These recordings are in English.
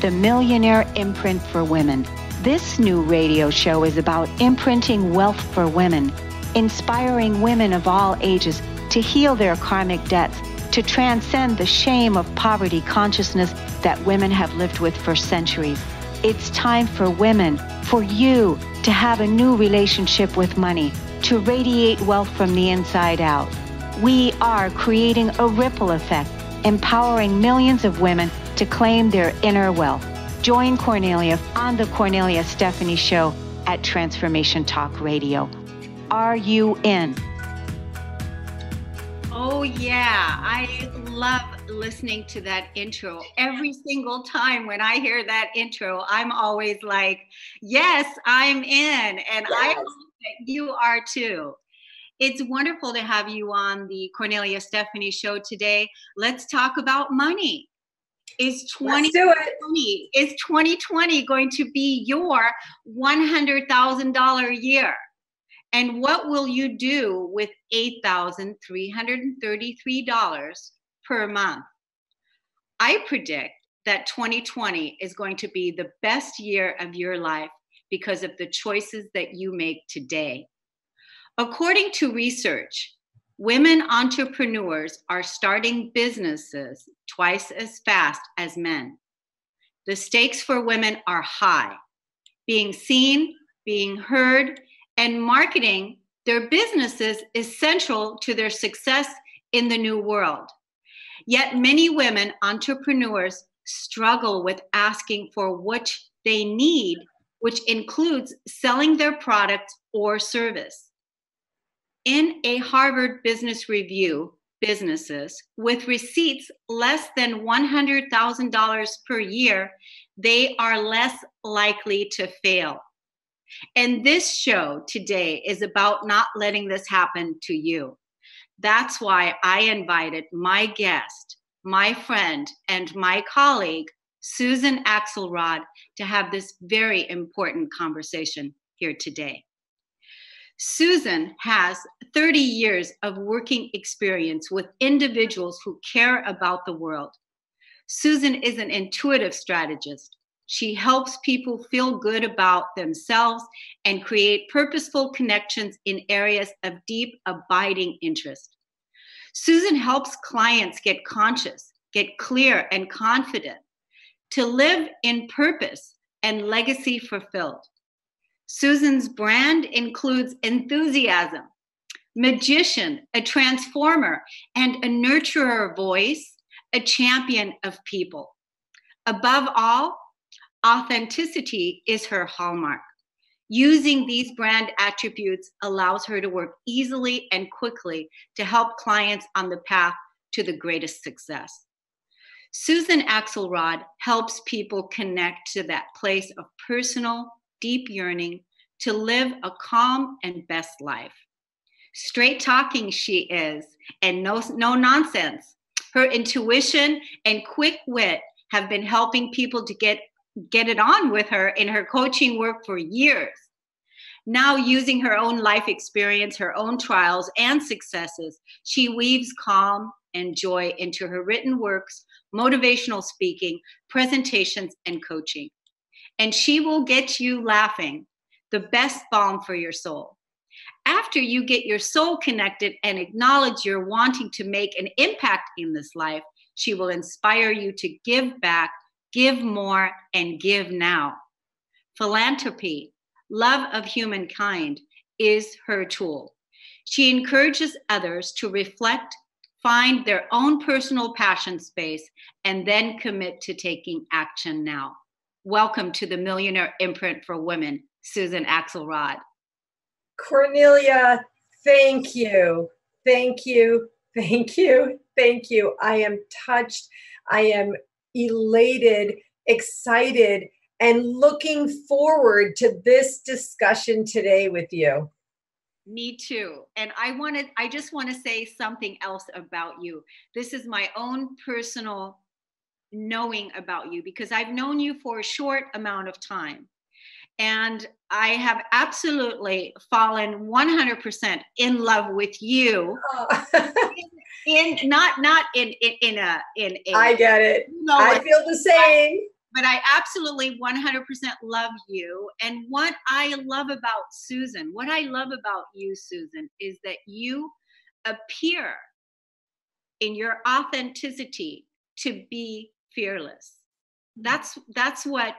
the Millionaire Imprint for Women. This new radio show is about imprinting wealth for women, inspiring women of all ages to heal their karmic debts, to transcend the shame of poverty consciousness that women have lived with for centuries. It's time for women, for you, to have a new relationship with money, to radiate wealth from the inside out. We are creating a ripple effect, empowering millions of women to claim their inner wealth. Join Kornelia on the Kornelia Stephanie Show at Transformation Talk Radio. Are you in? Oh, yeah. I love listening to that intro. Every single time when I hear that intro, I'm always like, yes, I'm in. And yes. I hope that you are too. It's wonderful to have you on the Kornelia Stephanie show today. Let's talk about money. Is 2020 is 2020 going to be your $100,000 year? And what will you do with $8,333 per month? I predict that 2020 is going to be the best year of your life because of the choices that you make today. According to research, women entrepreneurs are starting businesses twice as fast as men. The stakes for women are high. Being seen, being heard, and marketing their businesses is central to their success in the new world. Yet many women entrepreneurs struggle with asking for what they need, which includes selling their product or service. In a Harvard Business Review, businesses with receipts less than $100,000 per year, they are less likely to fail. And this show today is about not letting this happen to you. That's why I invited my guest, my friend, and my colleague, Susan Axelrod, to have this very important conversation here today. Susan has 30 years of working experience with individuals who care about the world. Susan is an intuitive strategist. She helps people feel good about themselves and create purposeful connections in areas of deep, abiding interest. Susan helps clients get conscious, get clear, and confident to live in purpose and legacy fulfilled. Susan's brand includes enthusiasm, magician, a transformer, and a nurturer voice, a champion of people. Above all, authenticity is her hallmark. Using these brand attributes allows her to work easily and quickly to help clients on the path to the greatest success. Susan Axelrod helps people connect to that place of personal deep yearning to live a calm and best life. Straight talking she is, and no, no nonsense. Her intuition and quick wit have been helping people to get, get it on with her in her coaching work for years. Now, using her own life experience, her own trials and successes, she weaves calm and joy into her written works, motivational speaking, presentations, and coaching and she will get you laughing, the best balm for your soul. After you get your soul connected and acknowledge you're wanting to make an impact in this life, she will inspire you to give back, give more, and give now. Philanthropy, love of humankind, is her tool. She encourages others to reflect, find their own personal passion space, and then commit to taking action now. Welcome to the Millionaire Imprint for Women, Susan Axelrod. Kornelia, thank you. Thank you. Thank you. Thank you. I am touched. I am elated, excited, and looking forward to this discussion today with you. Me too. And I wanted I just want to say something else about you. This is my own personal knowing about you because I've known you for a short amount of time. And I have absolutely fallen 100% in love with you. Oh. in, in, not not in, in in a in a I get it. You know, I feel the same. but I absolutely 100% love you. And what I love about Susan, what I love about you, Susan, is that you appear in your authenticity to be fearless. That's that's what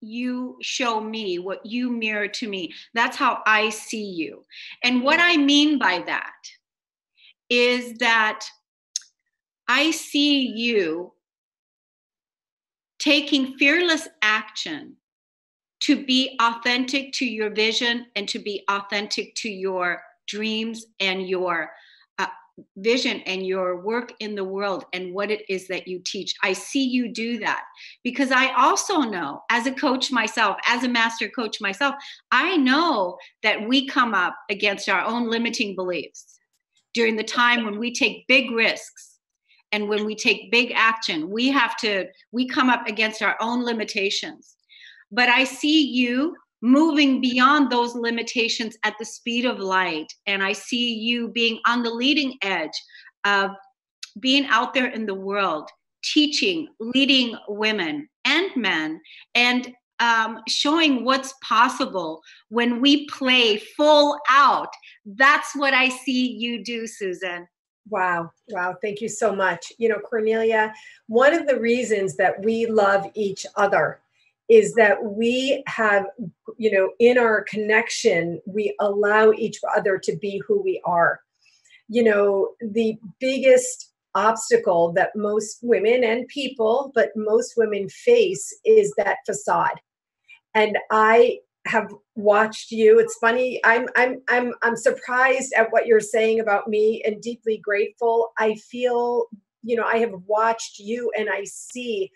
you show me, what you mirror to me. That's how I see you. And what I mean by that is that I see you taking fearless action to be authentic to your vision and to be authentic to your dreams and your vision and your work in the world and what it is that you teach. I see you do that because I also know, as a coach myself, as a master coach myself, I know that we come up against our own limiting beliefs during the time when we take big risks and when we take big action we have to we come up against our own limitations but i see you moving beyond those limitations at the speed of light and i see you being on the leading edge of being out there in the world teaching leading women and men and um, showing what's possible when we play full out that's what i see you do susan Wow. Wow. Thank you so much. You know, Kornelia, one of the reasons that we love each other is that we have, you know, in our connection, we allow each other to be who we are. You know, the biggest obstacle that most women and people, but most women face is that facade. And I have watched you. It's funny. I'm I'm I'm I'm surprised at what you're saying about me and deeply grateful. I feel, you know, I have watched you and I see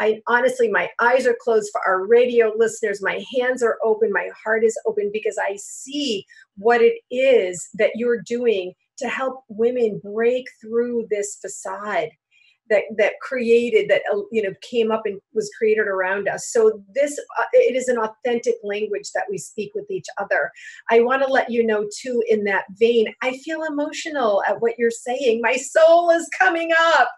I honestly my eyes are closed for our radio listeners. My hands are open, my heart is open because I see what it is that you're doing to help women break through this facade that that created that uh, you know came up and was created around us. So this uh, it is an authentic language that we speak with each other. I want to let you know too in that vein i feel emotional at what you're saying. My soul is coming up.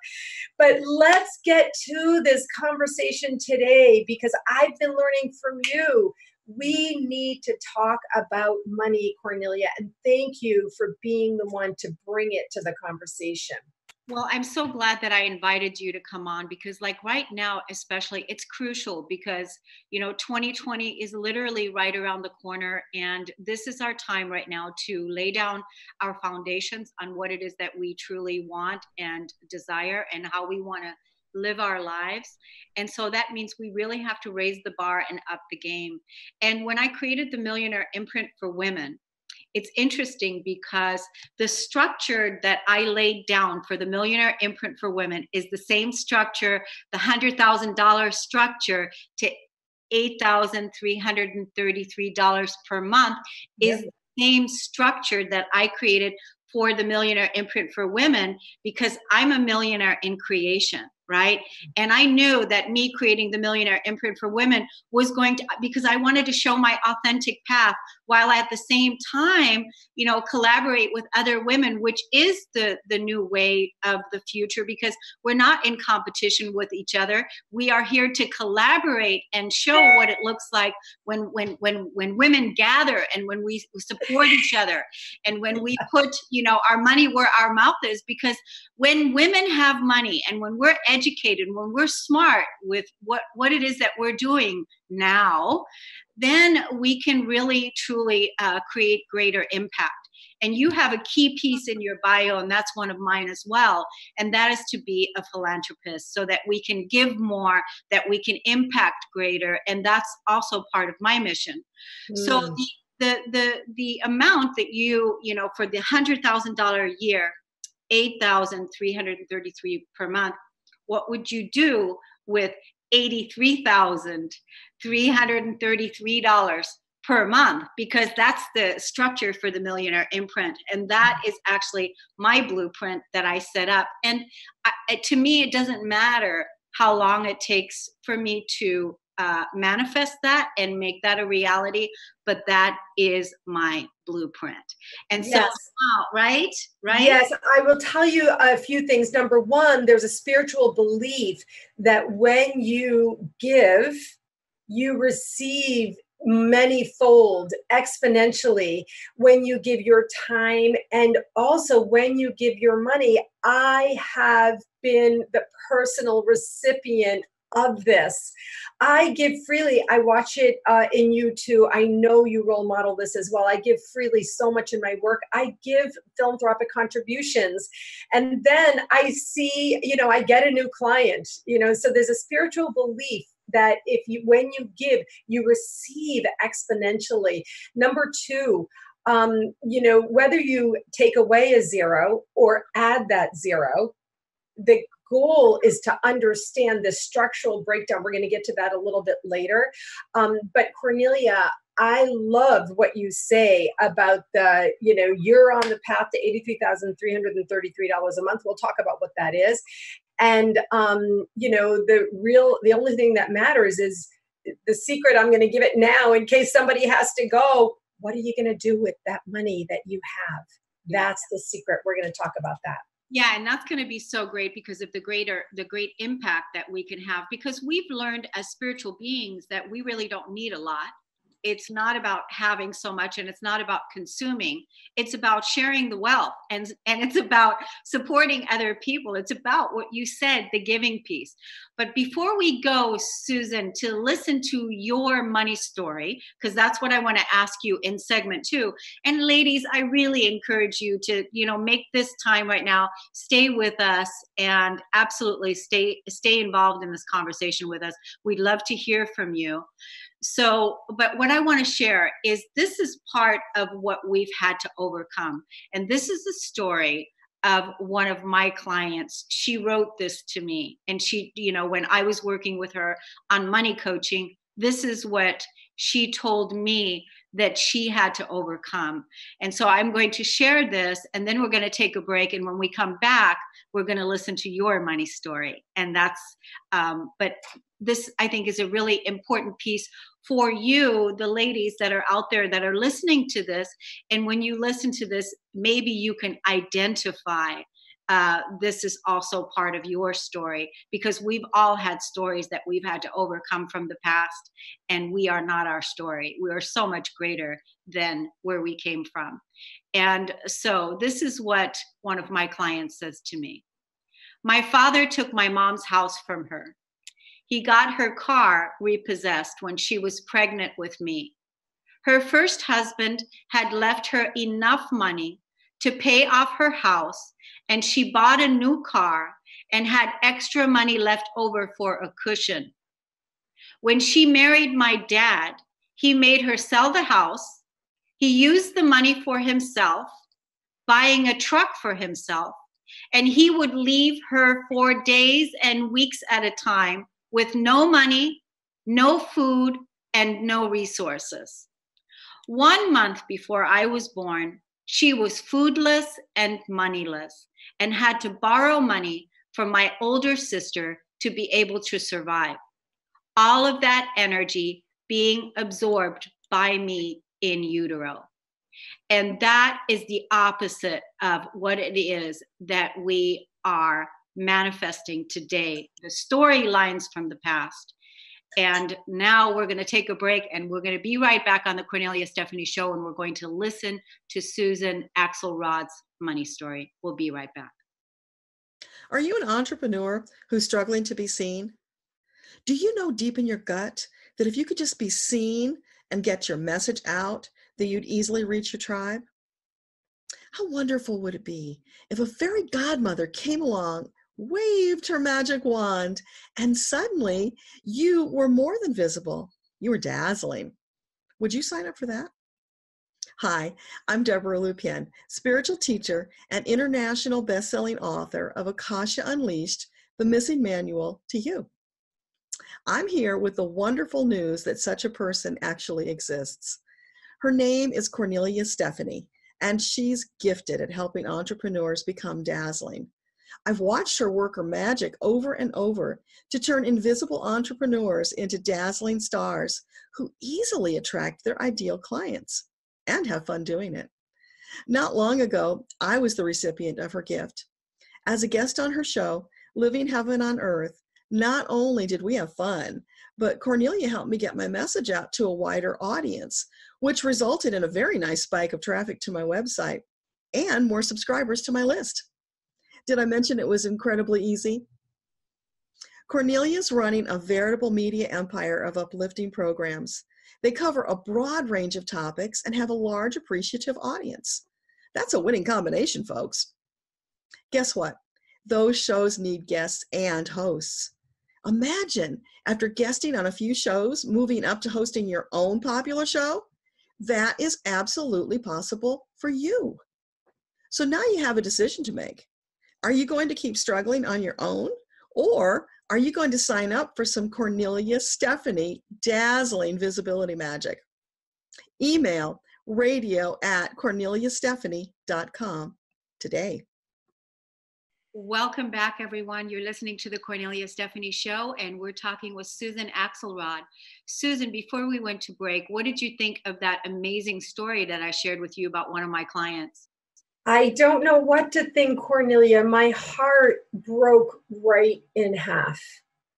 But let's get to this conversation today because i've been learning from you. We need to talk about money, Kornelia, and thank you for being the one to bring it to the conversation. Well, I'm so glad that I invited you to come on because, like, right now, especially, it's crucial because, you know, 2020 is literally right around the corner. And this is our time right now to lay down our foundations on what it is that we truly want and desire and how we want to live our lives. And so that means we really have to raise the bar and up the game. And when I created the Millionaire Imprint for Women, it's interesting because the structure that I laid down for the Millionaire Imprint for Women is the same structure, the $100,000 structure to $8,333 per month is the same structure that I created for the Millionaire Imprint for Women because I'm a millionaire in creation right? And I knew that me creating the Millionaire Imprint for Women was going to, because I wanted to show my authentic path while at the same time, you know, collaborate with other women, which is the, the new way of the future because we're not in competition with each other. We are here to collaborate and show what it looks like when, when, when, when women gather and when we support each other and when we put, you know, our money where our mouth is because when women have money and when we're educated, educated, when we're smart with what, what it is that we're doing now, then we can really truly uh, create greater impact. And you have a key piece in your bio, and that's one of mine as well. And that is to be a philanthropist so that we can give more, that we can impact greater. And that's also part of my mission. Mm. So the, the the the amount that you you know for the hundred thousand dollar a year 8333 per month what would you do with $83,333 per month? Because that's the structure for the Millionaire Imprint. And that is actually my blueprint that I set up. And I, to me, it doesn't matter how long it takes for me to uh, manifest that and make that a reality but that is my blueprint. And so yes. right? Right? Yes i will tell you a few things. Number one there's a spiritual belief that when you give you receive many fold exponentially when you give your time and also when you give your money. I have been the personal recipient of this. I give freely. I watch it uh, in you too. I know you role model this as well. I give freely so much in my work. I give philanthropic contributions. And then I see, you know, I get a new client, you know, so there's a spiritual belief that if you when you give you receive exponentially number two um, you know whether you take away a zero or add that zero the goal is to understand the structural breakdown. We're going to get to that a little bit later. Um, but Kornelia, I love what you say about the, you know, you're on the path to $83,333 a month. We'll talk about what that is. And, um, you know, the real, the only thing that matters is the secret. I'm going to give it now in case somebody has to go. What are you going to do with that money that you have? That's the secret. We're going to talk about that yeah and that's going to be so great because of the greater the great impact that we can have because we've learned as spiritual beings that we really don't need a lot it's not about having so much and it's not about consuming. It's about sharing the wealth and and it's about supporting other people. It's about what you said the giving piece. But before we go susan to listen to your money story because that's what i want to ask you in segment 2 and ladies i really encourage you to you know make this time right now stay with us and absolutely stay stay involved in this conversation with us. We'd love to hear from you so but what i want to share is this is part of what we've had to overcome and this is the story of one of my clients she wrote this to me and she you know when i was working with her on money coaching this is what she told me that she had to overcome. And so I'm going to share this and then we're going to take a break. And when we come back, we're going to listen to your money story. And that's, um, but this I think is a really important piece for you, the ladies that are out there that are listening to this. And when you listen to this, maybe you can identify uh, this is also part of your story because we've all had stories that we've had to overcome from the past, and we are not our story. We are so much greater than where we came from. And so, this is what one of my clients says to me My father took my mom's house from her. He got her car repossessed when she was pregnant with me. Her first husband had left her enough money to pay off her house, and she bought a new car and had extra money left over for a cushion. When she married my dad, he made her sell the house. He used the money for himself, buying a truck for himself, and he would leave her for days and weeks at a time with no money, no food, and no resources. One month before I was born, she was foodless and moneyless and had to borrow money from my older sister to be able to survive. All of that energy being absorbed by me in utero. And that is the opposite of what it is that we are manifesting today, the storylines from the past. And now we're going to take a break and we're going to be right back on the Kornelia Stephanie show and we're going to listen to Susan Axelrod's money story. We'll be right back. Are you an entrepreneur who's struggling to be seen? Do you know deep in your gut that if you could just be seen and get your message out, that you'd easily reach your tribe? How wonderful would it be if a fairy godmother came along waved her magic wand, and suddenly you were more than visible. You were dazzling. Would you sign up for that? Hi, I'm Deborah Lupien, spiritual teacher and international best-selling author of Akasha Unleashed, The Missing Manual to You. I'm here with the wonderful news that such a person actually exists. Her name is Kornelia Stephanie, and she's gifted at helping entrepreneurs become dazzling. I've watched her work her magic over and over to turn invisible entrepreneurs into dazzling stars who easily attract their ideal clients and have fun doing it. Not long ago, I was the recipient of her gift. As a guest on her show, Living Heaven on Earth, not only did we have fun, but Kornelia helped me get my message out to a wider audience, which resulted in a very nice spike of traffic to my website and more subscribers to my list. Did I mention it was incredibly easy? Kornelia's running a veritable media empire of uplifting programs. They cover a broad range of topics and have a large appreciative audience. That's a winning combination, folks. Guess what? Those shows need guests and hosts. Imagine after guesting on a few shows, moving up to hosting your own popular show. That is absolutely possible for you. So now you have a decision to make. Are you going to keep struggling on your own? Or are you going to sign up for some Kornelia Stephanie dazzling visibility magic? Email radio at corneliastephanie.com today. Welcome back, everyone. You're listening to the Kornelia Stephanie Show, and we're talking with Susan Axelrod. Susan, before we went to break, what did you think of that amazing story that I shared with you about one of my clients? I don't know what to think, Kornelia. My heart broke right in half.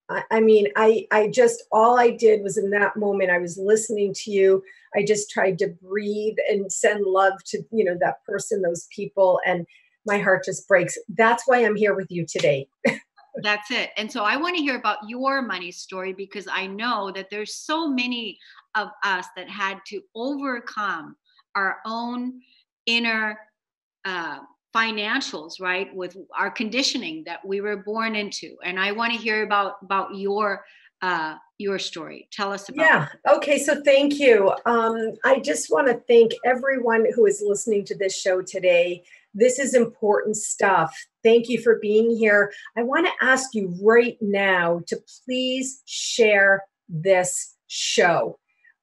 I, I mean, I, I just, all I did was in that moment, I was listening to you. I just tried to breathe and send love to, you know, that person, those people. And my heart just breaks. That's why I'm here with you today. That's it. And so I want to hear about your money story because I know that there's so many of us that had to overcome our own inner uh, financials, right, with our conditioning that we were born into. And I want to hear about about your uh, your story. Tell us about. Yeah. It. Okay. So thank you. Um, I just want to thank everyone who is listening to this show today. This is important stuff. Thank you for being here. I want to ask you right now to please share this show.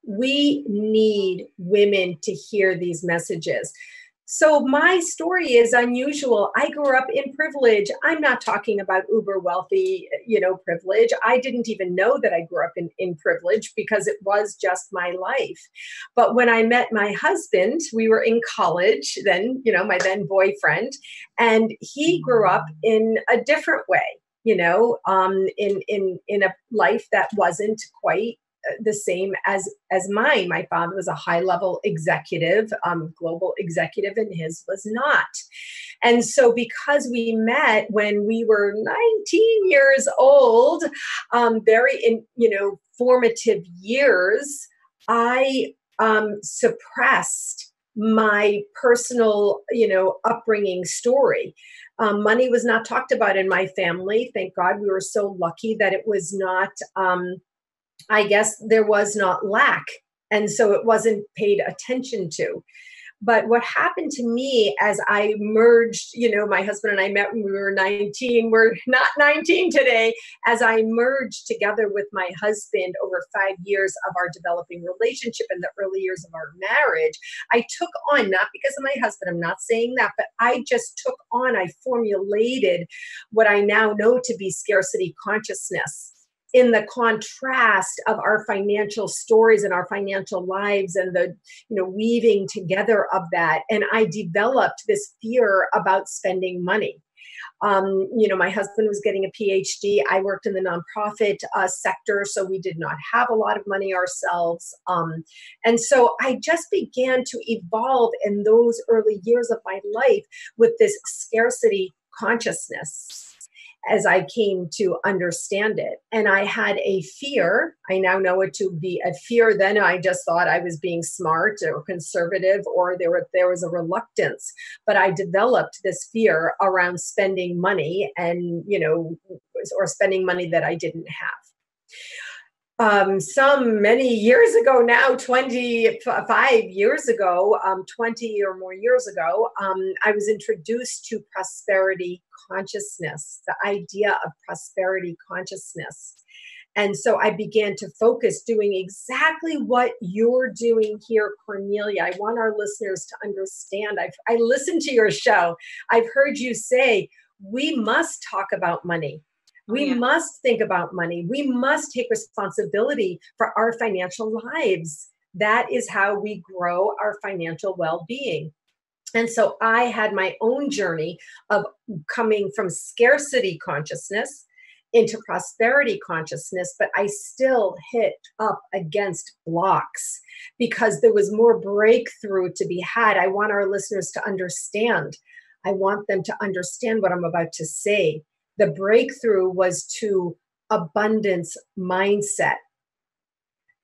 We need women to hear these messages. So my story is unusual. I grew up in privilege. I'm not talking about uber wealthy, you know, privilege. I didn't even know that I grew up in, in privilege because it was just my life. But when I met my husband, we were in college, then, you know, my then boyfriend, and he grew up in a different way you know um, in in in a life that wasn't quite the same as as mine. My father was a high level executive, um, global executive, and his was not. And so, because we met when we were 19 years old, um, very in you know formative years, I um, suppressed my personal you know upbringing story. Um, money was not talked about in my family. Thank God we were so lucky that it was not um, I guess there was not lack. And so it wasn't paid attention to. But what happened to me as I merged, you know, my husband and I met when we were 19. We're not 19 today. As I merged together with my husband over five years of our developing relationship in the early years of our marriage, I took on, not because of my husband, I'm not saying that, but I just took on, I formulated what I now know to be scarcity consciousness in the contrast of our financial stories and our financial lives and the you know weaving together of that. And i developed this fear about spending money. Um, you know my husband was getting a phd i worked in the nonprofit uh, sector so we did not have a lot of money ourselves. Um, and so i just began to evolve in those early years of my life with this scarcity consciousness as I came to understand it. And I had a fear. I now know it to be a fear. Then I just thought I was being smart or conservative, or there, were, there was a reluctance. But I developed this fear around spending money and, you know, or spending money that I didn't have um, some many years ago now 25 years ago um, 20 or more years ago um, i was introduced to prosperity consciousness the idea of prosperity consciousness. And so i began to focus doing exactly what you're doing here kornelia. I want our listeners to understand. I've i listened to your show. I've heard you say we must talk about money. We yeah. must think about money. We must take responsibility for our financial lives. That is how we grow our financial well being. And so I had my own journey of coming from scarcity consciousness into prosperity consciousness, but I still hit up against blocks because there was more breakthrough to be had. I want our listeners to understand. I want them to understand what I'm about to say. The breakthrough was to abundance mindset.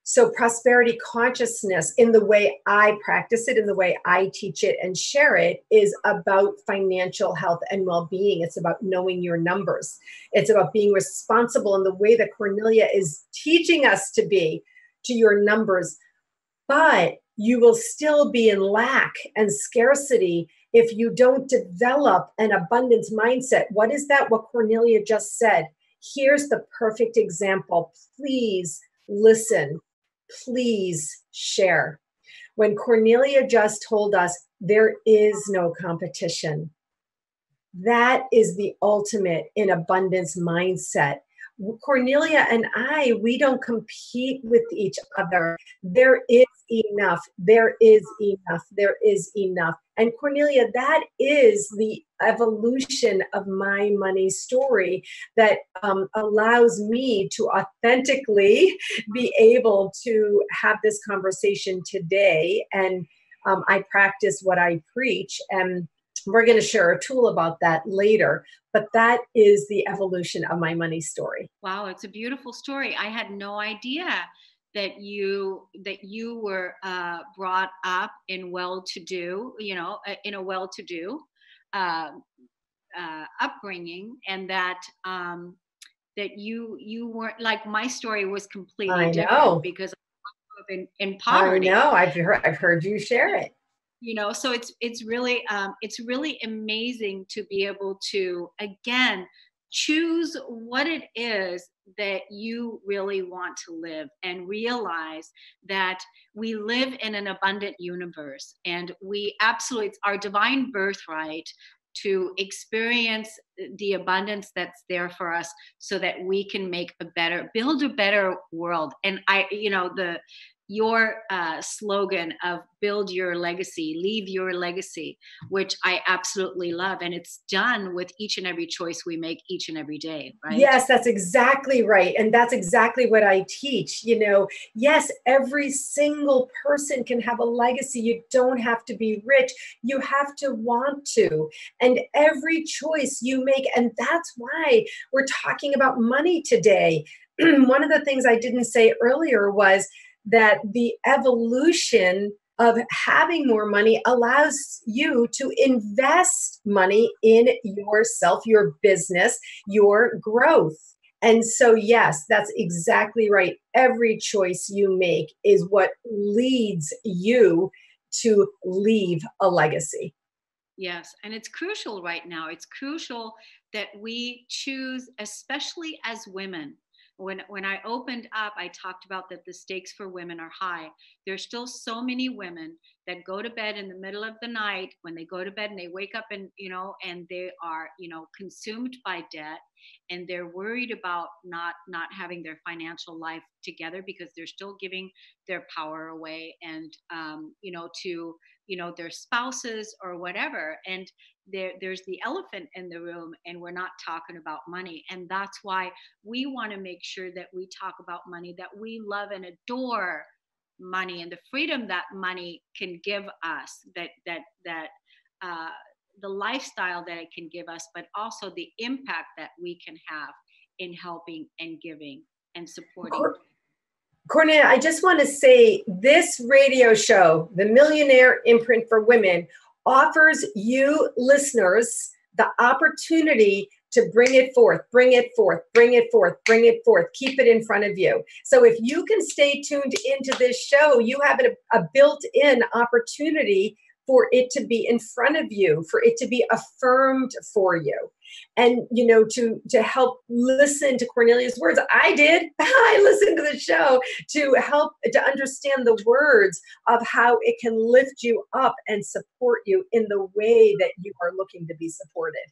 So, prosperity consciousness, in the way I practice it, in the way I teach it and share it, is about financial health and well being. It's about knowing your numbers. It's about being responsible in the way that Kornelia is teaching us to be to your numbers. But you will still be in lack and scarcity if you don't develop an abundance mindset. What is that? What Kornelia just said. Here's the perfect example. Please listen please share. When Kornelia just told us there is no competition, that is the ultimate in abundance mindset. Kornelia and I, we don't compete with each other. There is enough. There is enough. There is enough. And Kornelia, that is the evolution of my money story that um, allows me to authentically be able to have this conversation today. And um, I practice what I preach. And we're going to share a tool about that later. But that is the evolution of my money story. Wow, it's a beautiful story. I had no idea that you that you were uh, brought up in well-to-do, you know, uh, in a well-to-do uh, uh, upbringing, and that um, that you you weren't like my story was completely I different know. because in, in poverty. I know. I've heard I've heard you share it. You know, so it's it's really um, it's really amazing to be able to again choose what it is that you really want to live and realize that we live in an abundant universe and we absolutely it's our divine birthright to experience the abundance that's there for us so that we can make a better build a better world. And i you know the your uh, slogan of build your legacy, leave your legacy, which I absolutely love. And it's done with each and every choice we make each and every day, right? Yes, that's exactly right. And that's exactly what I teach. You know, yes, every single person can have a legacy. You don't have to be rich, you have to want to. And every choice you make, and that's why we're talking about money today. One of the things I didn't say earlier was that the evolution of having more money allows you to invest money in yourself, your business, your growth. And so, yes, that's exactly right. Every choice you make is what leads you to leave a legacy. Yes, and it's crucial right now. It's crucial that we choose, especially as women, when when I opened up, I talked about that the stakes for women are high. There's still so many women that go to bed in the middle of the night when they go to bed and they wake up and you know and they are you know consumed by debt and they're worried about not not having their financial life together because they're still giving their power away and um, you know to you know their spouses or whatever and there, there's the elephant in the room and we're not talking about money and that's why we want to make sure that we talk about money that we love and adore money and the freedom that money can give us that that that uh, the lifestyle that it can give us but also the impact that we can have in helping and giving and supporting Kornelia, I just want to say this radio show, The Millionaire Imprint for Women, offers you listeners the opportunity to bring it forth, bring it forth, bring it forth, bring it forth, keep it in front of you. So if you can stay tuned into this show, you have a, a built in opportunity for it to be in front of you, for it to be affirmed for you. And you know to to help listen to kornelia's words. I did. I listened to the show to help to understand the words of how it can lift you up and support you in the way that you are looking to be supported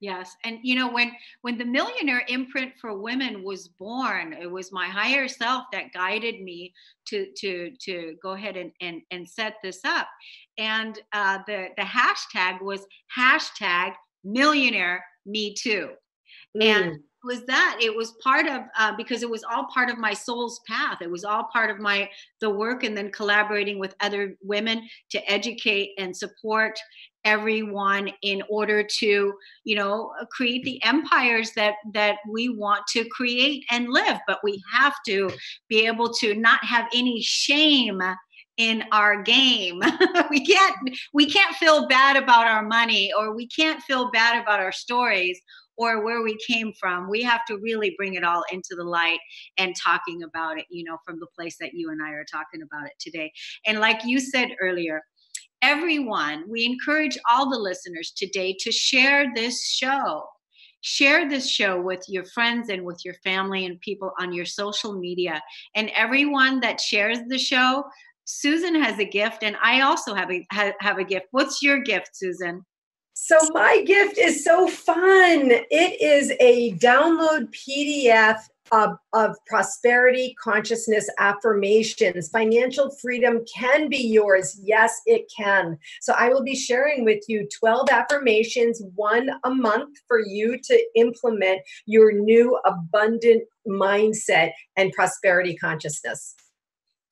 Yes, and you know when when the Millionaire Imprint for Women was born, it was my higher self that guided me to to to go ahead and and, and set this up, and uh, the the hashtag was hashtag Millionaire Me Too, mm. and was that. It was part of uh, because it was all part of my soul's path. It was all part of my the work and then collaborating with other women to educate and support everyone in order to you know create the empires that that we want to create and live. But we have to be able to not have any shame in our game. We can't we can't feel bad about our money or we can't feel bad about our stories or where we came from we have to really bring it all into the light and talking about it you know from the place that you and i are talking about it today and like you said earlier everyone, we encourage all the listeners today to share this show. Share this show with your friends and with your family and people on your social media. And everyone that shares the show, Susan has a gift, and I also have a have a gift. What's your gift, Susan? So my gift is so fun. It is a download PDF of, of prosperity consciousness affirmations. Financial freedom can be yours. Yes, it can. So I will be sharing with you 12 affirmations, one a month for you to implement your new abundant mindset and prosperity consciousness.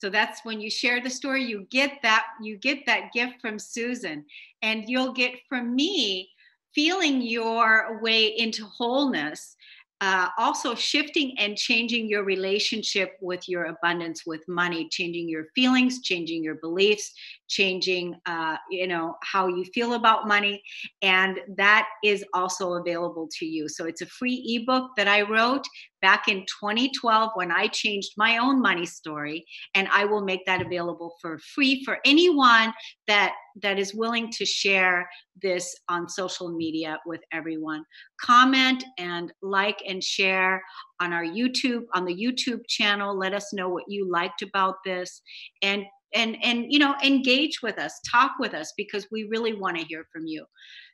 So that's when you share the story, you get that you get that gift from Susan. And you'll get from me feeling your way into wholeness uh, also shifting and changing your relationship with your abundance with money changing your feelings changing your beliefs changing uh, you know how you feel about money and that is also available to you so it's a free ebook that i wrote back in 2012 when I changed my own money story. And I will make that available for free for anyone that that is willing to share this on social media with everyone. Comment and like and share on our YouTube, on the YouTube channel. Let us know what you liked about this. And and and you know engage with us talk with us because we really want to hear from you.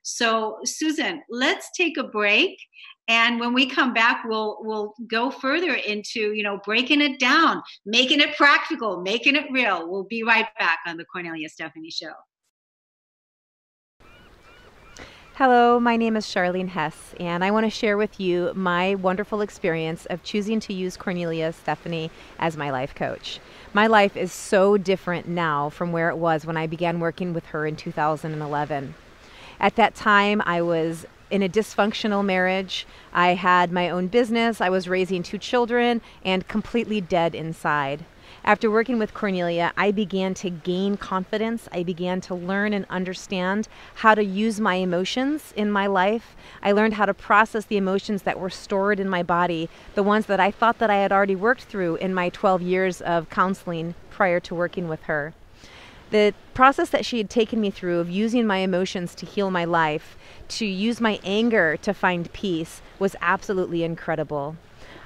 So susan let's take a break and when we come back we'll we'll go further into you know breaking it down making it practical making it real. We'll be right back on the kornelia stephanie show Hello, my name is Charlene Hess, and I want to share with you my wonderful experience of choosing to use Kornelia Stephanie as my life coach. My life is so different now from where it was when I began working with her in 2011. At that time, I was in a dysfunctional marriage. I had my own business, I was raising two children, and completely dead inside. After working with Kornelia, I began to gain confidence. I began to learn and understand how to use my emotions in my life. I learned how to process the emotions that were stored in my body, the ones that I thought that I had already worked through in my 12 years of counseling prior to working with her. The process that she had taken me through of using my emotions to heal my life, to use my anger to find peace, was absolutely incredible.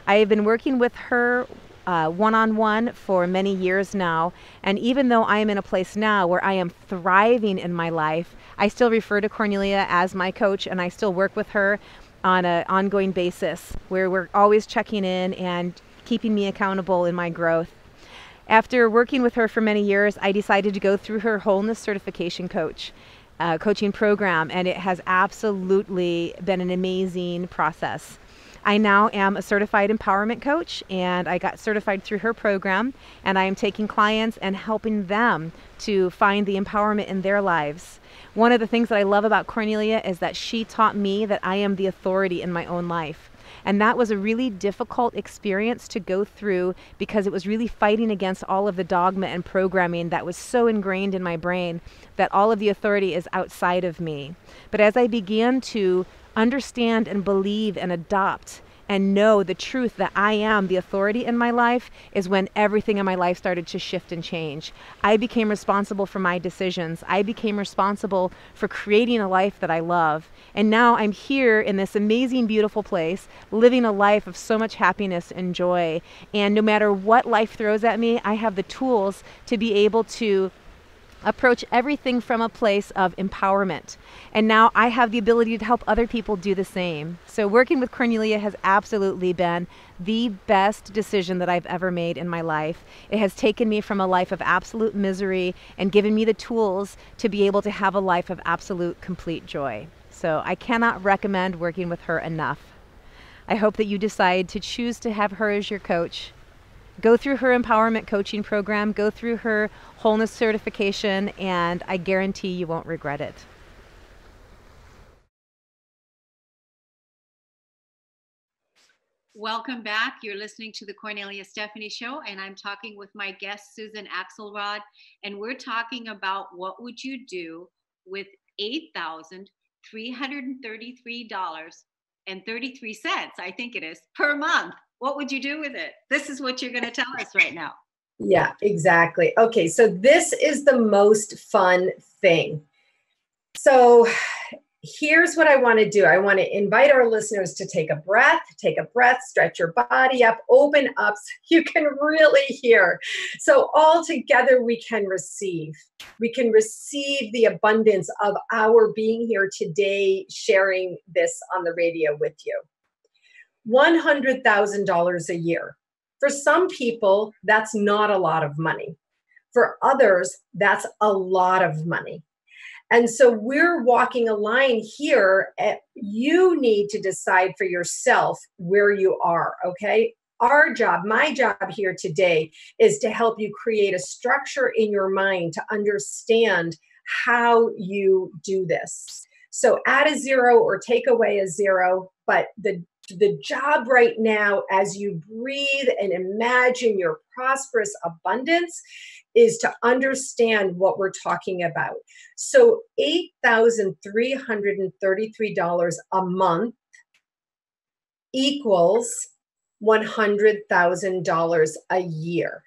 I have been working with her one on one for many years now. And even though I am in a place now where I am thriving in my life, I still refer to Kornelia as my coach and I still work with her on an ongoing basis where we're always checking in and keeping me accountable in my growth. After working with her for many years, I decided to go through her wholeness certification coach. Uh, coaching program, and it has absolutely been an amazing process. I now am a certified empowerment coach, and I got certified through her program, and I am taking clients and helping them to find the empowerment in their lives. One of the things that I love about Kornelia is that she taught me that I am the authority in my own life. And that was a really difficult experience to go through because it was really fighting against all of the dogma and programming that was so ingrained in my brain that all of the authority is outside of me. But as I began to understand and believe and adopt and know the truth that I am the authority in my life is when everything in my life started to shift and change. I became responsible for my decisions. I became responsible for creating a life that I love. And now I'm here in this amazing, beautiful place, living a life of so much happiness and joy. And no matter what life throws at me, I have the tools to be able to approach everything from a place of empowerment. And now I have the ability to help other people do the same. So, working with Kornelia has absolutely been the best decision that I've ever made in my life. It has taken me from a life of absolute misery and given me the tools to be able to have a life of absolute complete joy. So, I cannot recommend working with her enough. I hope that you decide to choose to have her as your coach go through her empowerment coaching program, go through her wholeness certification, and I guarantee you won't regret it. Welcome back. You're listening to the Kornelia Stephanie Show, and I'm talking with my guest, Susan Axelrod, and we're talking about what would you do with $8,333.33, I think it is, per month what would you do with it? This is what you're going to tell us right now. Yeah, exactly. Okay, so this is the most fun thing. So here's what I want to do I want to invite our listeners to take a breath, take a breath, stretch your body up, open up so you can really hear. So, all together, we can receive. We can receive the abundance of our being here today, sharing this on the radio with you. $100,000 a year. For some people, that's not a lot of money. For others, that's a lot of money. And so we're walking a line here. At, you need to decide for yourself where you are, okay? Our job, my job here today, is to help you create a structure in your mind to understand how you do this. So add a zero or take away a zero, but the the job right now as you breathe and imagine your prosperous abundance is to understand what we're talking about. So $8,333 a month equals $100,000 a year.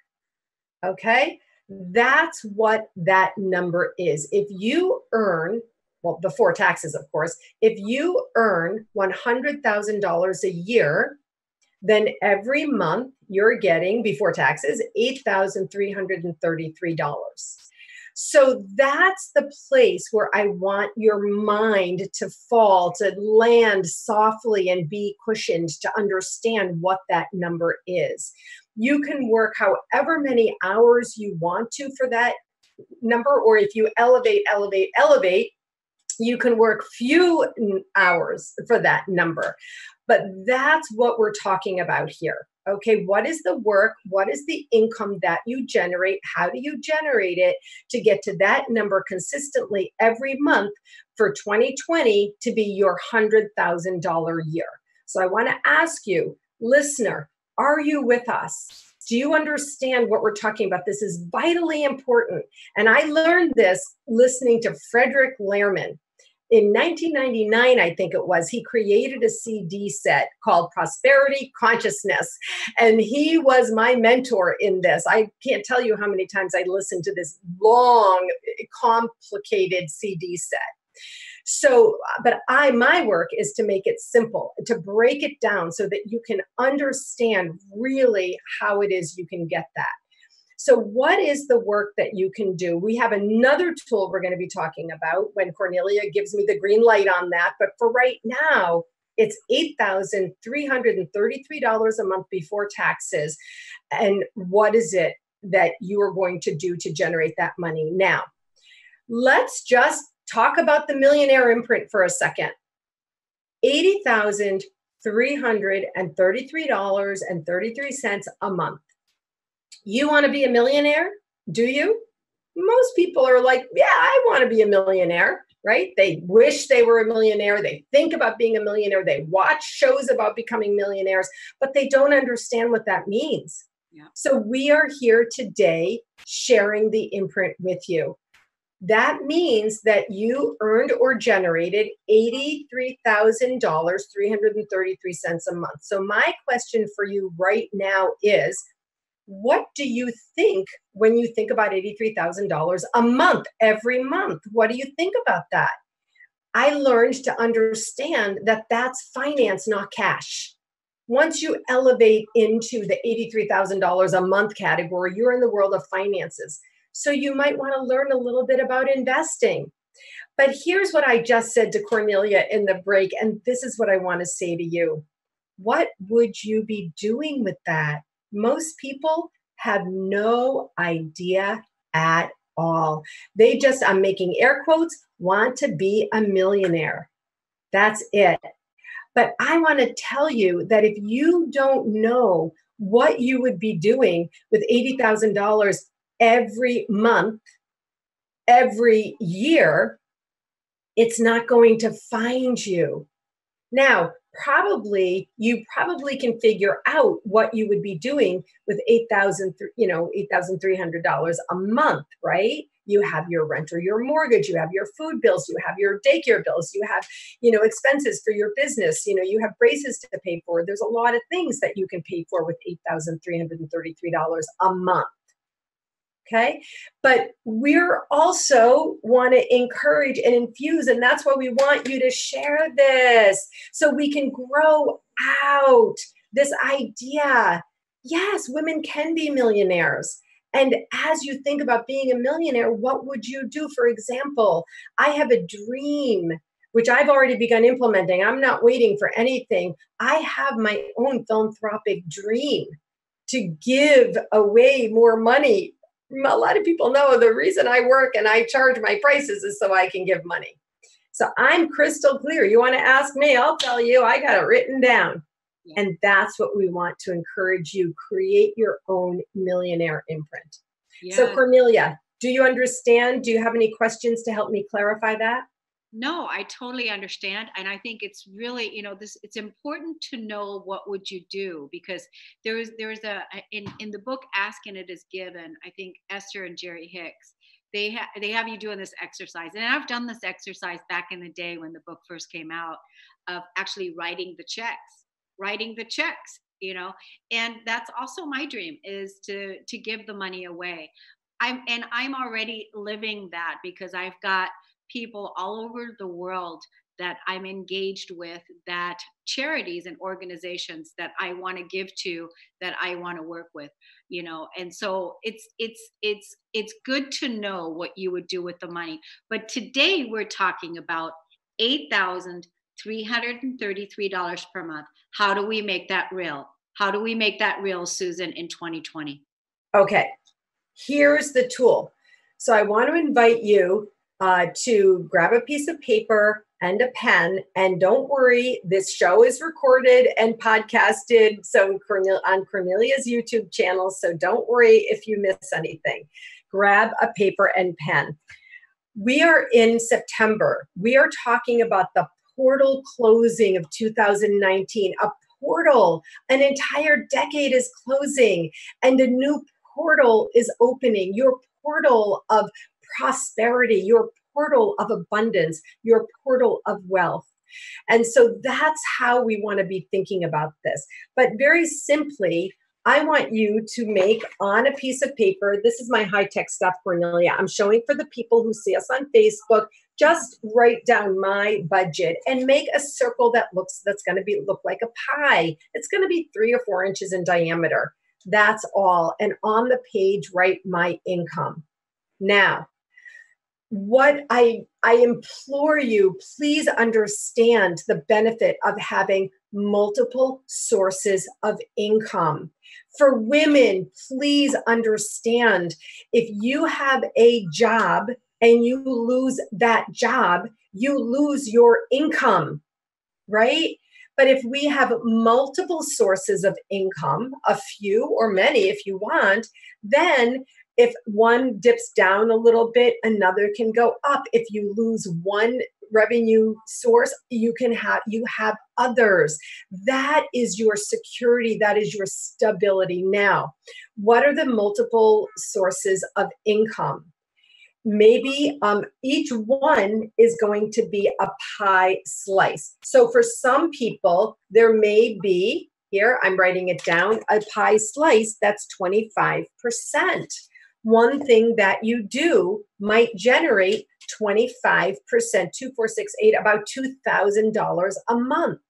Okay? That's what that number is. If you earn well, before taxes, of course, if you earn $100,000 a year, then every month you're getting, before taxes, $8,333. So that's the place where I want your mind to fall, to land softly and be cushioned to understand what that number is. You can work however many hours you want to for that number, or if you elevate, elevate, elevate, you can work few hours for that number. But that's what we're talking about here. Okay what is the work? What is the income that you generate? How do you generate it to get to that number consistently every month for 2020 to be your $100000 year? So i want to ask you listener are you with us do you understand what we're talking about? This is vitally important. And I learned this listening to Frederick Lehrman in 1999, I think it was, he created a CD set called Prosperity Consciousness. And he was my mentor in this. I can't tell you how many times I listened to this long, complicated CD set. So, but I, my work is to make it simple, to break it down so that you can understand really how it is you can get that. So, what is the work that you can do? We have another tool we're going to be talking about when Kornelia gives me the green light on that. But for right now, it's $8,333 a month before taxes. And what is it that you are going to do to generate that money? Now, let's just talk about the millionaire imprint for a second. $80,333.33 a month. You want to be a millionaire? Do you? Most people are like, yeah, I want to be a millionaire, right? They wish they were a millionaire. They think about being a millionaire. They watch shows about becoming millionaires, but they don't understand what that means. Yeah. So we are here today sharing the imprint with you. That means that you earned or generated $83,000, 333 cents a month. So, my question for you right now is what do you think when you think about $83,000 a month, every month? What do you think about that? I learned to understand that that's finance, not cash. Once you elevate into the $83,000 a month category, you're in the world of finances. So you might want to learn a little bit about investing. But here's what I just said to Kornelia in the break, and this is what I want to say to you. What would you be doing with that? Most people have no idea at all. They just, I'm making air quotes, want to be a millionaire. That's it. But I want to tell you that if you don't know what you would be doing with $80,000 every month, every year, it's not going to find you. Now, probably you probably can figure out what you would be doing with 8000 you know $8300 a month right? You have your rent or your mortgage you have your food bills you have your daycare bills you have you know expenses for your business you know you have braces to pay for. There's a lot of things that you can pay for with $8333 a month okay but we're also want to encourage and infuse and that's why we want you to share this so we can grow out this idea yes women can be millionaires and as you think about being a millionaire what would you do for example i have a dream which I've already begun implementing. I'm not waiting for anything. I have my own philanthropic dream to give away more money a lot of people know the reason I work and I charge my prices is so I can give money. So I'm crystal clear. You want to ask me, I'll tell you, I got it written down. Yeah. And that's what we want to encourage you create your own millionaire imprint. Yeah. So, Kornelia, do you understand? Do you have any questions to help me clarify that? No i totally understand and i think it's really you know this it's important to know what would you do because there is there is a in in the book ask and it is given i think esther and jerry hicks they they have you doing this exercise and i've done this exercise back in the day when the book first came out of actually writing the checks writing the checks you know and that's also my dream is to to give the money away. I'm and i'm already living that because i've got people all over the world that I'm engaged with that charities and organizations that I want to give to that I want to work with you know? And so it's it's it's it's good to know what you would do with the money. But today we're talking about $8,333 per month. How do we make that real? How do we make that real Susan in 2020 okay here's the tool. So I want to invite you uh, to grab a piece of paper and a pen. And don't worry, this show is recorded and podcasted so on Kornelia's YouTube channel. So don't worry if you miss anything. Grab a paper and pen. We are in September. We are talking about the portal closing of 2019, a portal. An entire decade is closing, and a new portal is opening. Your portal of prosperity, your portal of abundance, your portal of wealth. And so that's how we want to be thinking about this. But very simply, I want you to make on a piece of paper. This is my high tech stuff, Kornelia. I'm showing for the people who see us on Facebook. Just write down my budget and make a circle that looks that's going to be look like a pie. It's going to be three or four inches in diameter. That's all. And on the page, write my income. Now, what I I implore you, please understand the benefit of having multiple sources of income. For women, please understand if you have a job and you lose that job, you lose your income, right? But if we have multiple sources of income, a few or many if you want, then if one dips down a little bit another can go up. If you lose one revenue source you can have you have others. That is your security. That is your stability. Now what are the multiple sources of income? Maybe um, each one is going to be a pie slice. So for some people there may be here i'm writing it down a pie slice that's 25% one thing that you do might generate 25%, 2468, about $2,000 a month,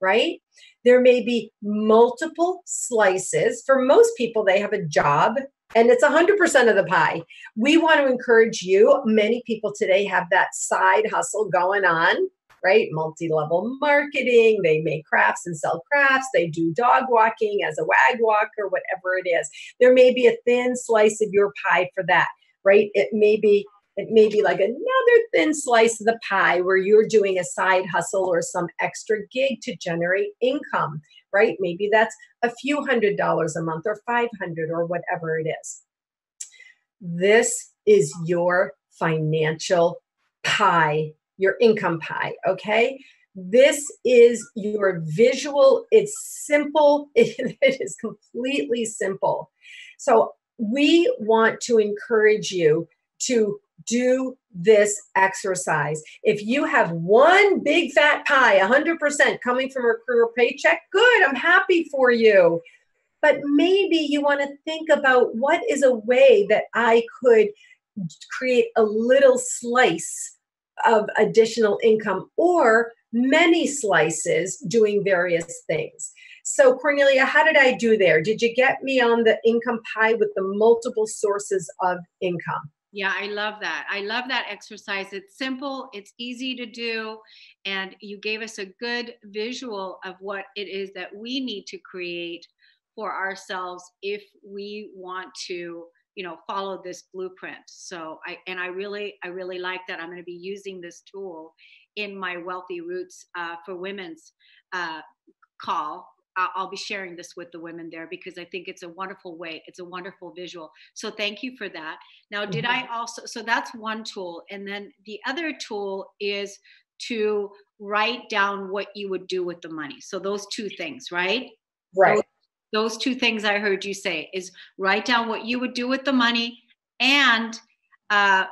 right? There may be multiple slices. For most people, they have a job and it's 100% of the pie. We want to encourage you. Many people today have that side hustle going on, right? Multi level marketing. They make crafts and sell crafts. They do dog walking as a wag walker, whatever it is. There may be a thin slice of your pie for that, right? It may be it may be like another thin slice of the pie where you're doing a side hustle or some extra gig to generate income, right? Maybe that's a few hundred dollars a month or 500 or whatever it is. This is your financial pie, your income pie, okay? This is your visual. It's simple. it, it is completely simple. So, we want to encourage you to do this exercise. If you have one big fat pie, 100% coming from a career paycheck, good, I'm happy for you. But maybe you want to think about what is a way that I could create a little slice of additional income or many slices doing various things. So, Kornelia, how did I do there? Did you get me on the income pie with the multiple sources of income? Yeah, I love that. I love that exercise. It's simple, it's easy to do, and you gave us a good visual of what it is that we need to create for ourselves if we want to you know follow this blueprint so i and i really i really like that i'm going to be using this tool in my wealthy roots uh, for women's uh, call I'll be sharing this with the women there because I think it's a wonderful way. It's a wonderful visual. So thank you for that. Now, did mm-hmm. I also? So that's one tool, and then the other tool is to write down what you would do with the money. So those two things, right? Right. Those, those two things I heard you say is write down what you would do with the money and uh,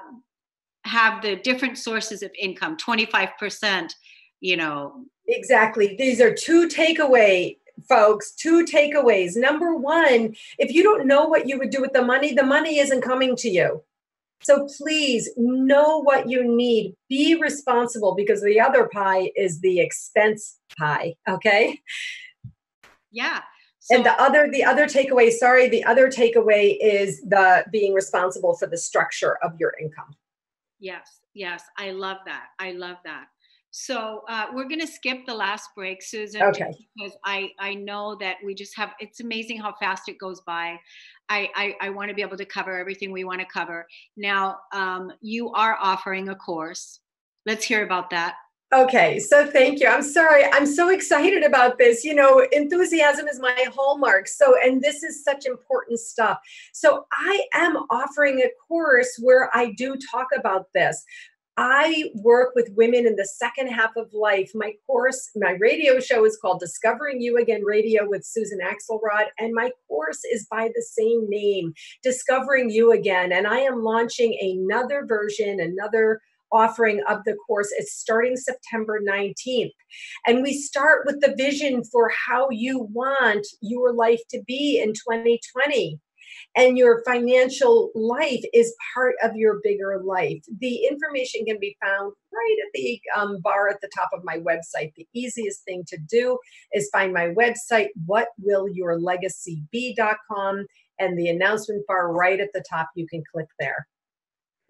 have the different sources of income. Twenty five percent. You know exactly these are two takeaway folks, two takeaways. Number one, if you don't know what you would do with the money, the money isn't coming to you. So please know what you need. Be responsible because the other pie is the expense pie. Okay. Yeah. So, and the other the other takeaway, sorry, the other takeaway is the being responsible for the structure of your income. Yes, yes, I love that. I love that. So uh, we're going to skip the last break, Susan, okay. because I, I know that we just have, it's amazing how fast it goes by. I, I, I want to be able to cover everything we want to cover. Now, um, you are offering a course. Let's hear about that. Okay, so thank you. I'm sorry. I'm so excited about this. You know, enthusiasm is my hallmark. So, and this is such important stuff. So, I am offering a course where I do talk about this. I work with women in the second half of life. My course, my radio show is called Discovering You Again Radio with Susan Axelrod, and my course is by the same name, Discovering You Again. And I am launching another version, another offering of the course. It's starting September 19th. And we start with the vision for how you want your life to be in 2020 and your financial life is part of your bigger life. The information can be found right at the um, bar at the top of my website. The easiest thing to do is find my website, whatwillyourlegacybe.com, and the announcement bar right at the top. You can click there.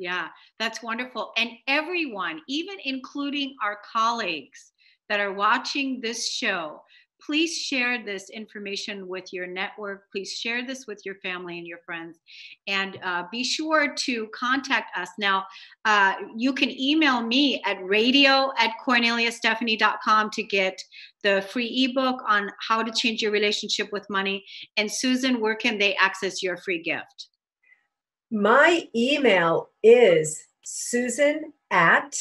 Yeah, that's wonderful. And everyone, even including our colleagues that are watching this show, please share this information with your network. Please share this with your family and your friends. And uh, be sure to contact us. Now, uh, you can email me at radio at korneliastephanie.com to get the free ebook on how to change your relationship with money. And Susan, where can they access your free gift? My email is susan at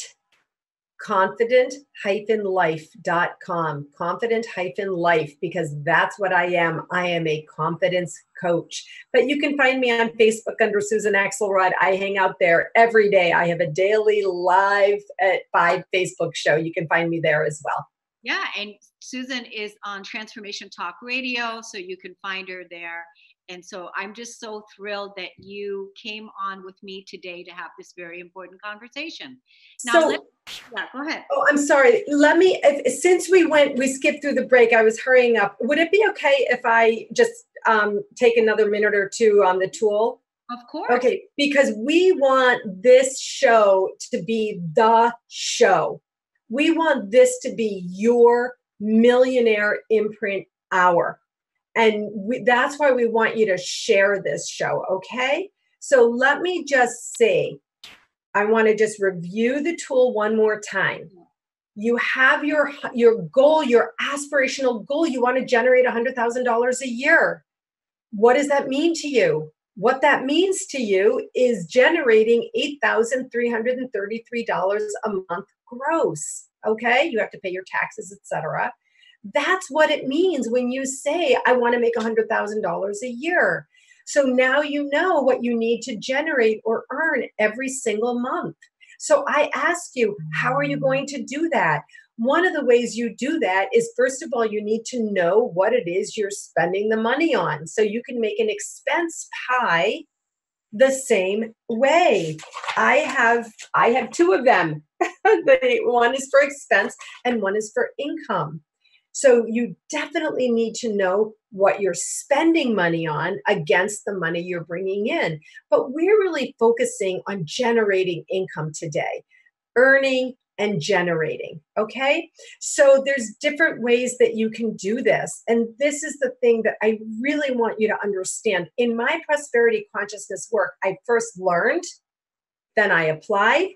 confident hyphen life.com confident hyphen life because that's what i am. I am a confidence coach. But you can find me on facebook under susan axelrod. I hang out there every day. I have a daily live at five facebook show. You can find me there as well. Yeah and susan is on transformation talk radio so you can find her there and so I'm just so thrilled that you came on with me today to have this very important conversation. Now, so, let, Yeah, go ahead. Oh, I'm sorry. Let me. If, since we went, we skipped through the break. I was hurrying up. Would it be okay if I just um, take another minute or two on the tool? Of course. Okay, because we want this show to be the show. We want this to be your millionaire imprint hour. And we, that's why we want you to share this show, okay? So let me just see. I want to just review the tool one more time. You have your your goal, your aspirational goal. You want to generate $100,000 a year. What does that mean to you? What that means to you is generating $8,333 a month gross. Okay? You have to pay your taxes, etc. That's what it means when you say, I want to make $100,000 a year. So now you know what you need to generate or earn every single month. So I ask you, how are you going to do that? One of the ways you do that is first of all, you need to know what it is you're spending the money on. So you can make an expense pie the same way. I have I have two of them. the one is for expense and one is for income. So you definitely need to know what you're spending money on against the money you're bringing in. But we're really focusing on generating income today, earning and generating. Okay. So there's different ways that you can do this. And this is the thing that I really want you to understand. In my prosperity consciousness work, I first learned, then I applied,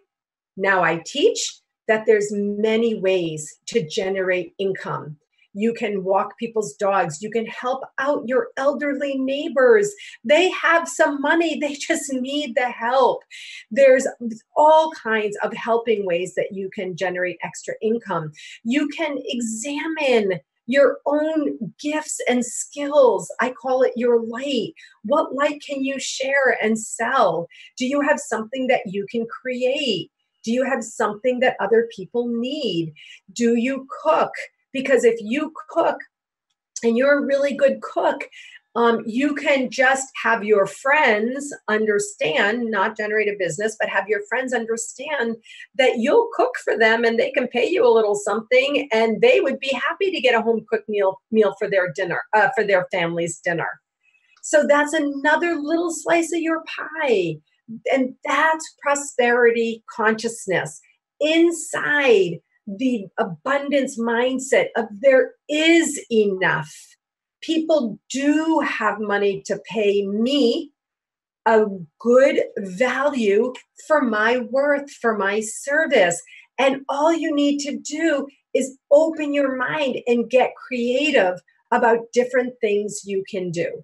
now I teach that there's many ways to generate income you can walk people's dogs. You can help out your elderly neighbors. They have some money, they just need the help. There's all kinds of helping ways that you can generate extra income. You can examine your own gifts and skills. I call it your light. What light can you share and sell? Do you have something that you can create? Do you have something that other people need? Do you cook? Because if you cook and you're a really good cook um, you can just have your friends understand, not generate a business, but have your friends understand that you'll cook for them and they can pay you a little something and they would be happy to get a home cooked meal meal for their dinner, uh, for their family's dinner. So that's another little slice of your pie. And that's prosperity consciousness. Inside the abundance mindset of there is enough. People do have money to pay me a good value for my worth, for my service. And all you need to do is open your mind and get creative about different things you can do.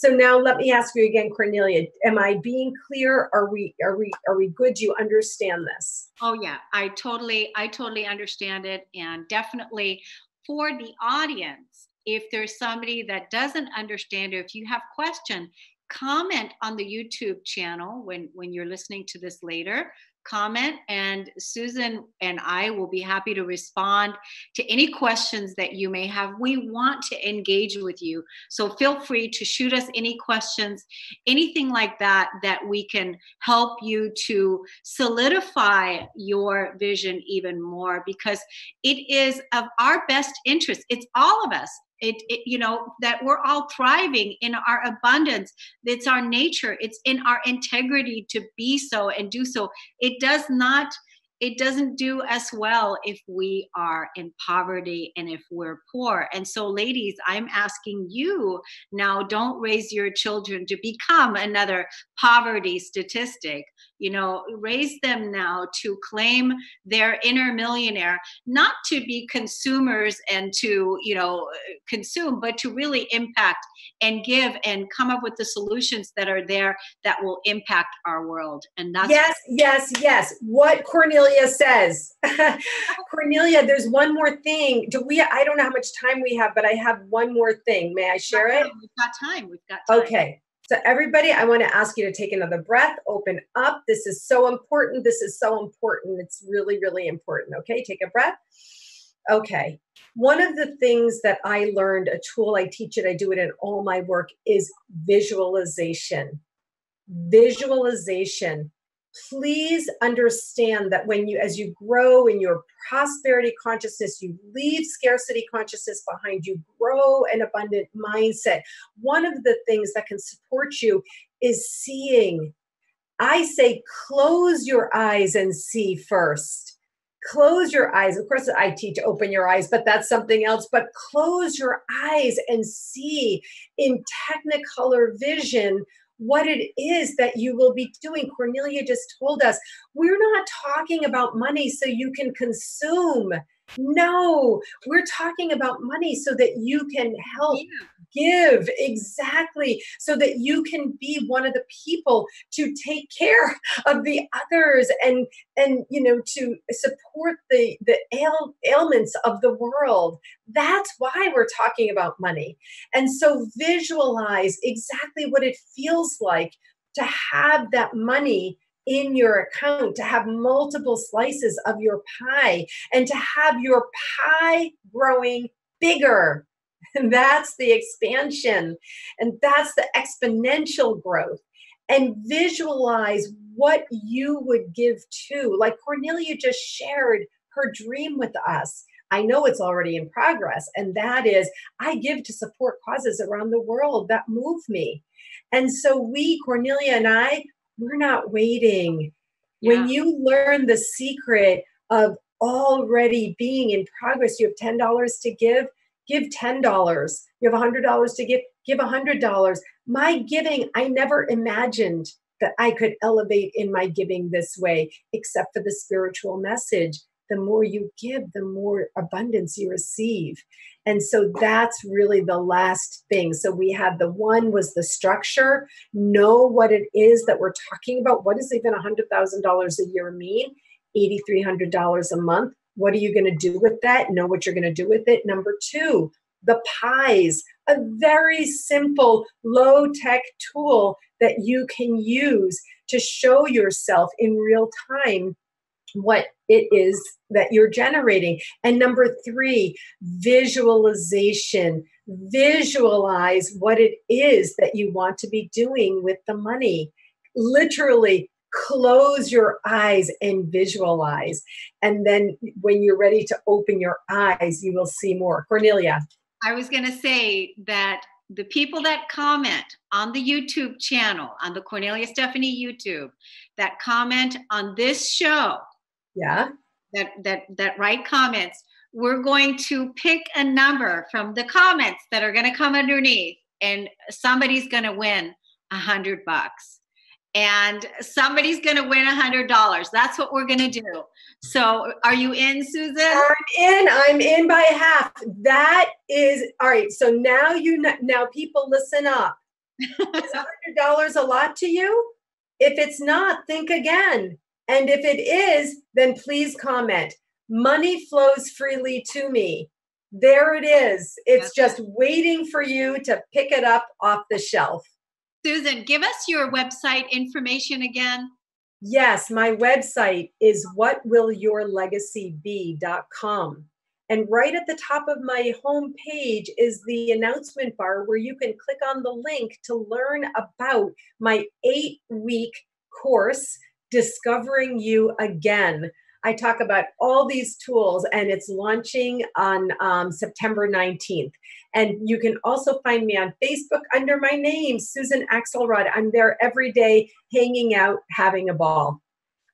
So now let me ask you again, Kornelia. Am I being clear? Are we are we are we good? Do you understand this? Oh yeah, I totally I totally understand it, and definitely for the audience, if there's somebody that doesn't understand, or if you have question, comment on the YouTube channel when when you're listening to this later comment and Susan and I will be happy to respond to any questions that you may have. We want to engage with you. So feel free to shoot us any questions, anything like that, that we can help you to solidify your vision even more because it is of our best interest. It's all of us it, it, you know that we're all thriving in our abundance it's our nature it's in our integrity to be so and do so it does not it doesn't do as well if we are in poverty and if we're poor. And so, ladies, I'm asking you now don't raise your children to become another poverty statistic. You know, raise them now to claim their inner millionaire, not to be consumers and to, you know, consume, but to really impact and give and come up with the solutions that are there that will impact our world. And that's yes, yes, yes. What Kornelia says. Kornelia, there's one more thing. Do we I don't know how much time we have, but I have one more thing. May I share it? We've got time. We've got time. Okay. So, everybody, I want to ask you to take another breath, open up. This is so important. This is so important. It's really, really important. Okay, take a breath. Okay. One of the things that I learned, a tool I teach it, I do it in all my work, is visualization. Visualization. Please understand that when you as you grow in your prosperity consciousness you leave scarcity consciousness behind you grow an abundant mindset. One of the things that can support you is seeing. I say close your eyes and see first. Close your eyes. Of course i teach open your eyes but that's something else. But close your eyes and see in technicolor vision what it is that you will be doing. Kornelia just told us we're not talking about money so you can consume. No, we're talking about money so that you can help give exactly so that you can be one of the people to take care of the others and and you know to support the the ail, ailments of the world. That's why we're talking about money. And so visualize exactly what it feels like to have that money in your account, to have multiple slices of your pie, and to have your pie growing bigger and that's the expansion. And that's the exponential growth. And visualize what you would give to. Like Kornelia just shared her dream with us. I know it's already in progress, and that is I give to support causes around the world that move me. And so, we, Kornelia and I, we're not waiting. Yeah. When you learn the secret of already being in progress, you have $10 to give, give $10 you have $100 to give give $100 my giving i never imagined that i could elevate in my giving this way except for the spiritual message. The more you give the more abundance you receive. And so that's really the last thing. So we had the one was the structure. Know what it is that we're talking about. What does even $100000 a year mean? $8300 a month what are you going to do with that? Know what you're going to do with it. Number two, the pies, a very simple, low tech tool that you can use to show yourself in real time what it is that you're generating. And number three, visualization. Visualize what it is that you want to be doing with the money. Literally, close your eyes and visualize. And then when you're ready to open your eyes, you will see more. Kornelia. I was going to say that the people that comment on the YouTube channel, on the Kornelia Stephanie YouTube, that comment on this show, yeah, that that that write comments, we're going to pick a number from the comments that are going to come underneath, and somebody's going to win a hundred bucks and somebody's going to win a hundred dollars. That's what we're going to do. So, are you in, Susan? I'm in. I'm in by half. That is all right. So now you know, now people listen up. is hundred dollars a lot to you? If it's not, think again. And if it is, then please comment. Money flows freely to me. There it is. It's just waiting for you to pick it up off the shelf. Susan, give us your website information again. Yes, my website is whatwillyourlegacybe.com. And right at the top of my home page is the announcement bar where you can click on the link to learn about my eight week course, Discovering You Again. I talk about all these tools, and it's launching on um, September 19th. And you can also find me on Facebook under my name, Susan Axelrod. I'm there every day, hanging out, having a ball.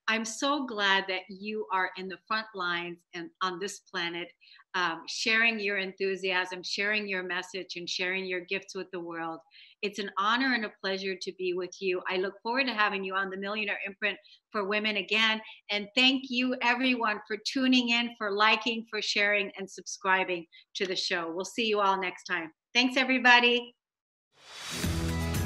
I'm so glad that you are in the front lines and on this planet, um, sharing your enthusiasm, sharing your message, and sharing your gifts with the world. It's an honor and a pleasure to be with you. I look forward to having you on the Millionaire Imprint for Women again. And thank you, everyone, for tuning in, for liking, for sharing, and subscribing to the show. We'll see you all next time. Thanks, everybody.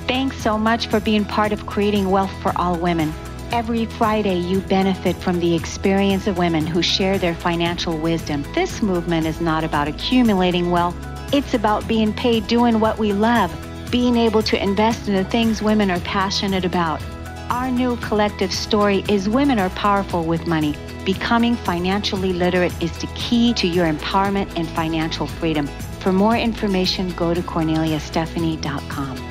Thanks so much for being part of creating wealth for all women. Every Friday, you benefit from the experience of women who share their financial wisdom. This movement is not about accumulating wealth, it's about being paid doing what we love being able to invest in the things women are passionate about. Our new collective story is Women Are Powerful with Money. Becoming financially literate is the key to your empowerment and financial freedom. For more information, go to korneliastephanie.com.